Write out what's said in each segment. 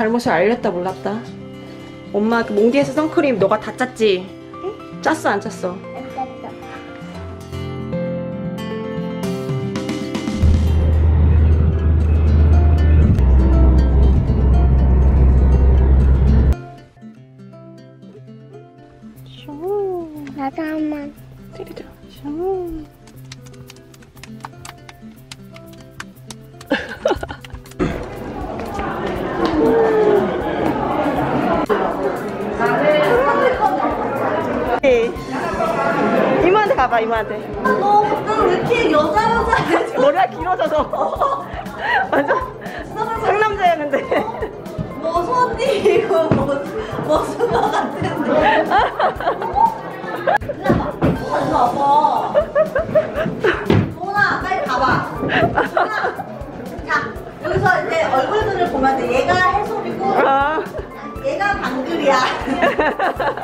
잘못을 알렸다 몰랐다. 엄마 그 몽디에서 선크림 너가 다 짰지? 응? 짰어 안 짰어? 됐어. 나도 한번 때리자. 네. 이모한테 너왜 이렇게 여자 여자 머리가 길어져서 완전 상남자였는데. 뭐 손이 이거 뭐 머스마 같은데. 일로 와봐. 소은아 빨리 가봐. 소은아 자 여기서 이제 얼굴들을 보면 돼 얘가 해솔이고 아. 얘가 방글이야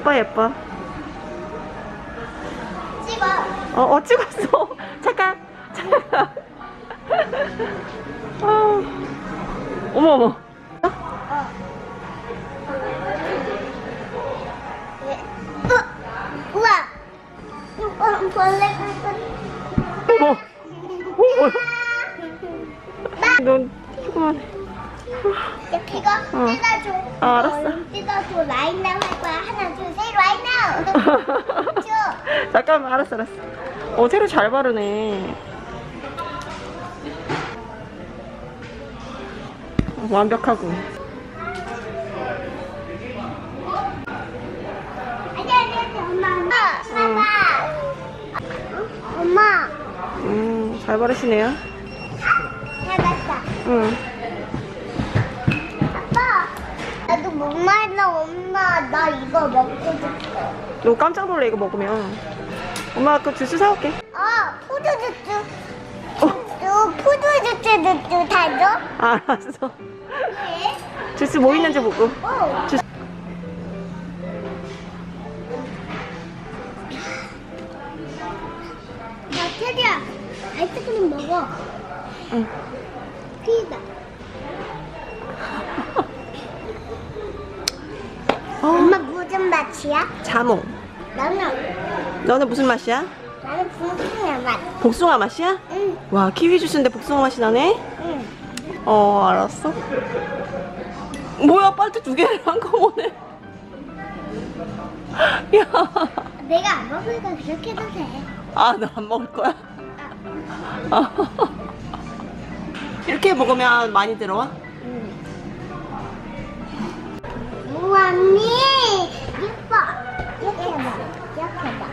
예뻐 예뻐. 찍어. 어, 어 찍었어. 잠깐 잠깐. 아. 어머 어머. 어, 우와. 어, 벌레 같은 어머 어머 넌 조그만해. 이거 어. 뜯어줘 어, 알았어. 어, 뜯어줘 라인 나올 거야 하나 둘셋 라인 나우 줘 잠깐만 알았어 알았어. 어 새로 잘 바르네. 어, 완벽하고. 엄마 엄마 엄마. 음잘 바르시네요. 해봤다. 응. 아빠 나도 목말라 엄마 나 이거 먹고 싶어. 너 깜짝 놀래 이거 먹으면 엄마 그 주스 사올게 어 포도주스 어, 포도주스도 다 줘? 알았어 네. 주스 뭐 있는지 보고 어. 주스 나 테리야 아이스크림 먹어 응. 피자 어, 엄마 무슨 맛이야? 자몽 나는 너는 무슨 맛이야? 나는 붕붕이야 맛 복숭아 맛이야? 응, 와 키위 주스인데 복숭아 맛이 나네? 응. 어 알았어 뭐야 빨대 두 개를 한꺼번에 야 내가 안 먹으니까 그렇게 해도 돼 아, 나 안 먹을 거야? 아. 이렇게 먹으면 많이 들어와? 우와 언니 예뻐 이렇게 해봐. 이렇게 해봐.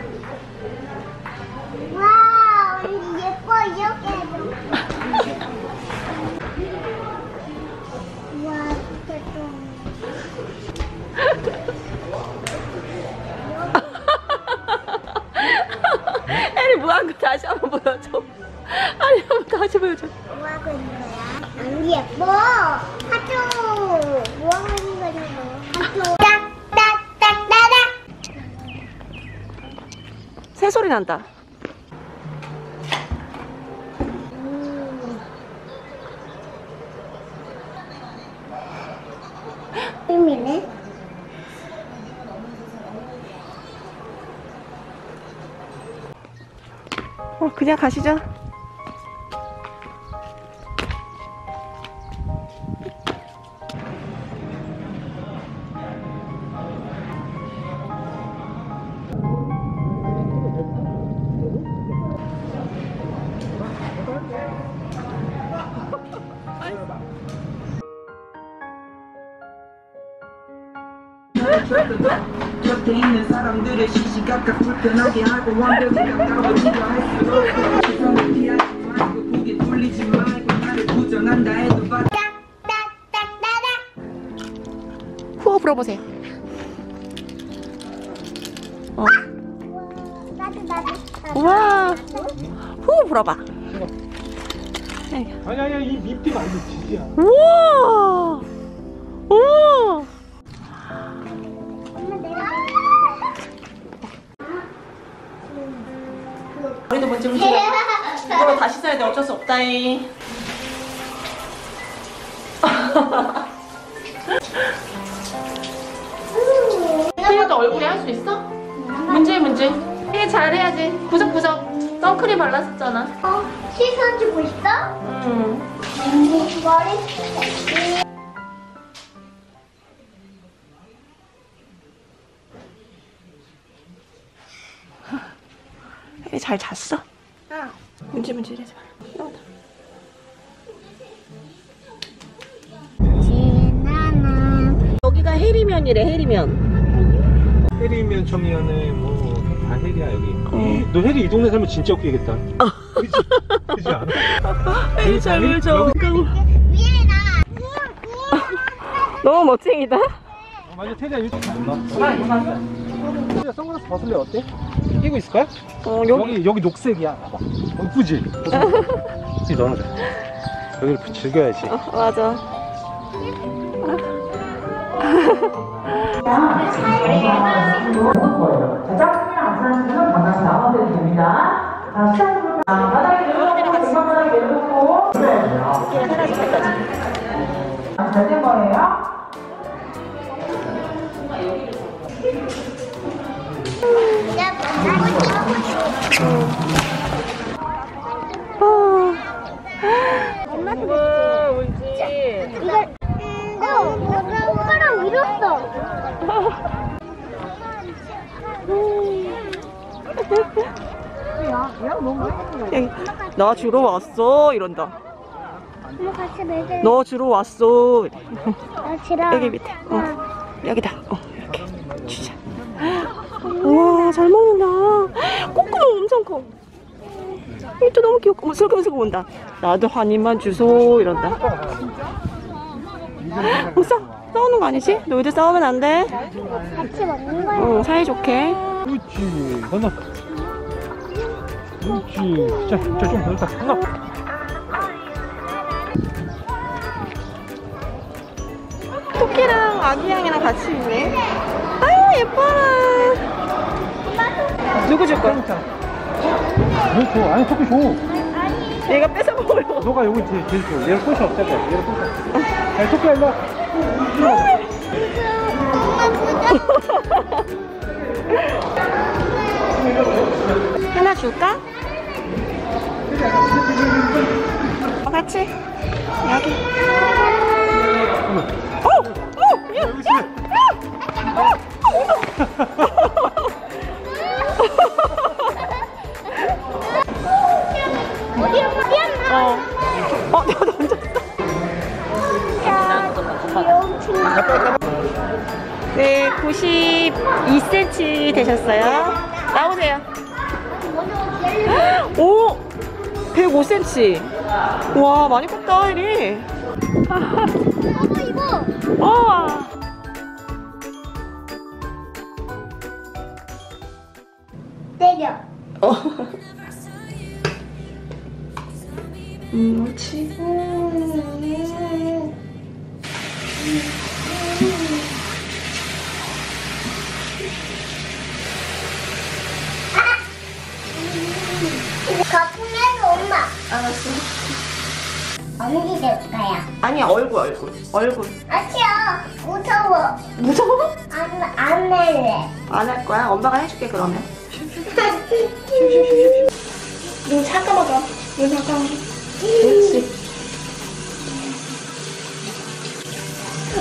와 언니 예뻐. 이렇게 해봐 소리 난다. 의미네 어, 그냥 가시죠. 곁에 있는 사람들의 시시각각 불편하게 하고 완벽히 가까워지려 할수 없어 시선을 피하지 말고 고개 돌리지 말고 나를 부정한다 해도 받 딱딱딱따닥 후어 불어보세요. 어. 나도 우와. 불어봐. 아니 아니 이 밑비가 아니고 지지야. 우와! 우와! 우리도 문제 문제. 이걸로 다시 써야 돼. 어쩔 수 없다잉. 혜리도 얼굴에 할 수 있어? 문제 문제. 혜리 잘해야지. 구석구석 선크림 발랐었잖아. 어? 시선 주고 있어? 응. 머리 잘 잤어? 응. 문제 문제 이러지 마. 지나나 여기가 해리면이래 해리면. 해리면 청년에 뭐다 해리야 여기. 어. 너 해리 이 동네 살면 진짜 웃기겠다. 그지? 그지 않아? 해리 잘 울죠. 위에다 너무 멋쟁이다. 어, 맞아 테리야 유튜브 안 봐. 테리야 선글라스 벗을래 어때? 끼고 있을까요? 어 여기 여기 여기 녹색이야. 봐봐. 어, 이쁘지? 이 너는 돼. 여기를 즐겨야지. 어, 맞아. 나 나 주러 왔어 이런다. 엄마 같이 매들. 너 주러 왔어. 나 지라. 여기 밑에. 어. 여기다. 어 이렇게 주자. 우와 잘 먹는다. 꼬꼬마 엄청 커. 이또 너무 귀엽고 뭐 슬금슬금 온다. 나도 한 입만 주소 이런다. 어, 싸 싸우는 거 아니지? 너희들 싸우면 안 돼. 같이 먹는 거야. 어 사이좋게. 그렇지. 건너. 그렇지. 자, 저좀 건너. 건너. 토끼랑 아기양이랑 같이 있네. 아유 예뻐라. 누구 줄 거야? 왜 줘? 아니, 토끼 줘. 얘가 뺏어 먹으려고. 너가 여기 제일, 제일 줘. 얘를 꽃이 없애고. 얘를 없애고. 아니, 토끼야, 일로 와. 하나 줄까? 어, 같이 여기. 어, 어? 어, 어. 네, 92cm 되셨어요. 나오세요. 105cm. 와, 많이 컸다, 혜리. 어머 이거. 어. 때려. 어. 언니 될 거야. 아니야, 얼굴, 얼굴. 얼굴. 아치야 무서워. 무서워? 안 안 할래. 안 할 거야? 엄마가 해줄게, 그러면. 눈 잠깐만 눈 잠깐만. 그렇지.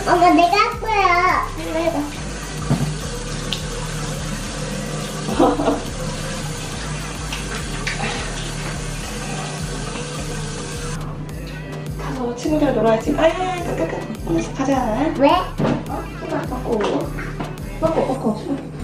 엄마 내가 할 거야. 이거 해봐. 친구들 놀아야지. 아야, 까까까. 오늘 가자. 왜? 먹고. 먹고, 먹고.